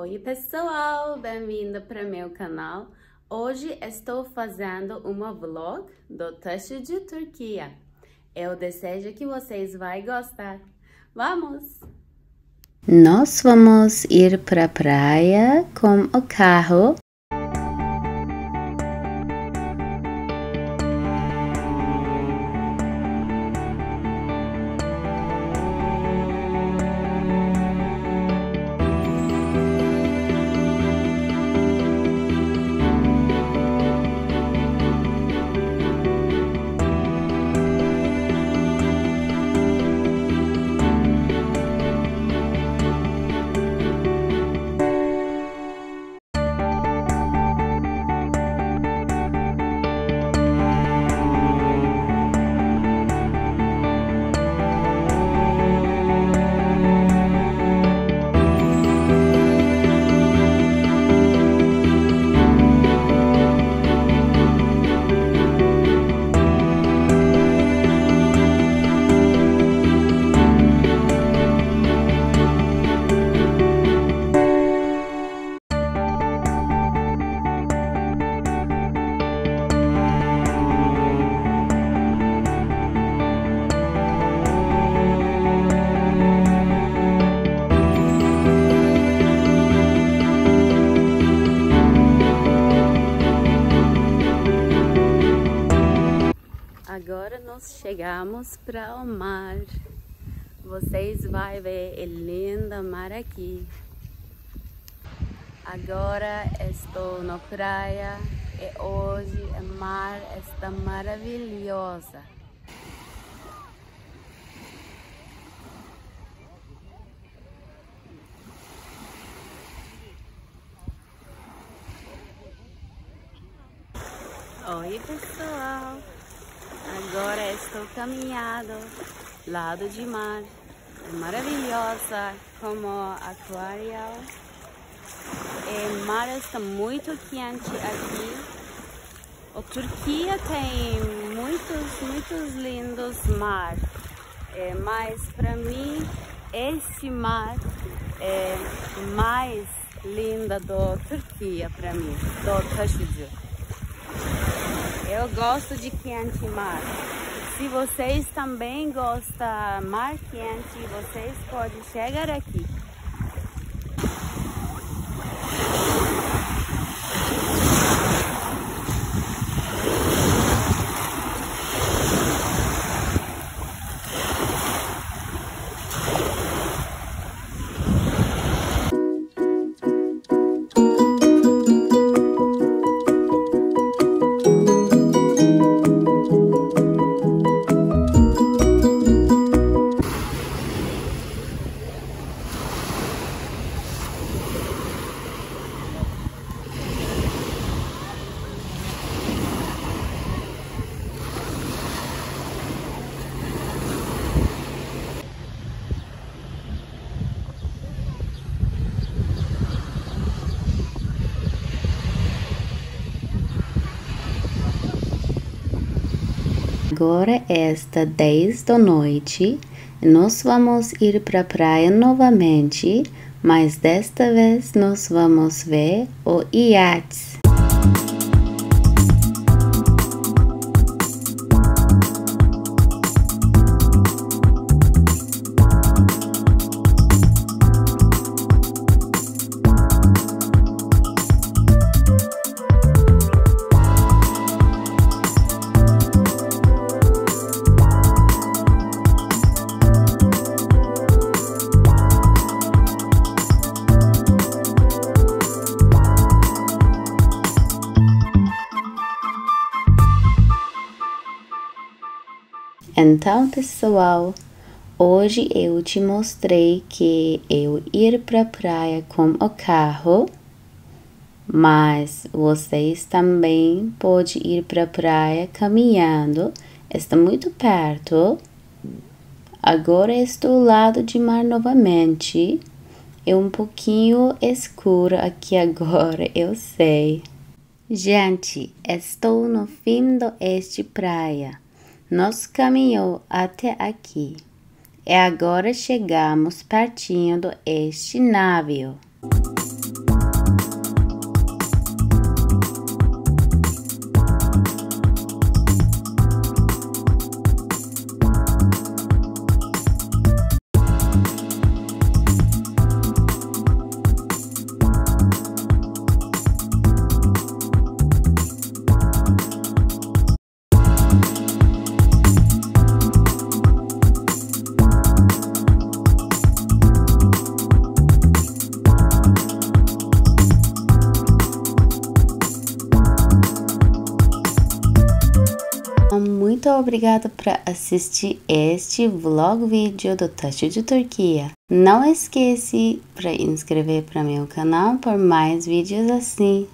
Oi pessoal, bem-vindo para meu canal. Hoje estou fazendo uma vlog do Taşı de Turquia. Eu desejo que vocês vão gostar. Vamos! Nós vamos ir para a praia com o carro nós chegamos para o mar. Vocês vão ver é linda mar aqui. Agora estou na praia e hoje o mar está maravilhosa. Oi pessoal! Agora estou caminhando lado de mar. É maravilhosa como aquário. O mar está muito quente aqui. A Turquia tem muitos, muitos lindos mar. É, mas para mim esse mar é mais linda do Turquia para mim, do Taşıcı. Eu gosto de quente mar. Se vocês também gostam mar quente, vocês podem chegar aqui. Agora está 10 da noite. Nós vamos ir para a praia novamente, mas desta vez nós vamos ver o iate. Então, pessoal, hoje eu te mostrei que eu ir para a praia com o carro, mas vocês também podem ir para a praia caminhando, está muito perto. Agora estou ao lado de mar novamente. É um pouquinho escuro aqui agora, eu sei. Gente, estou no fim do este praia. Nos caminhou até aqui. E agora chegamos pertinho este navio. Muito obrigada por assistir este vlog vídeo do Touch de Turquia. Não esquece para inscrever para meu canal por mais vídeos assim.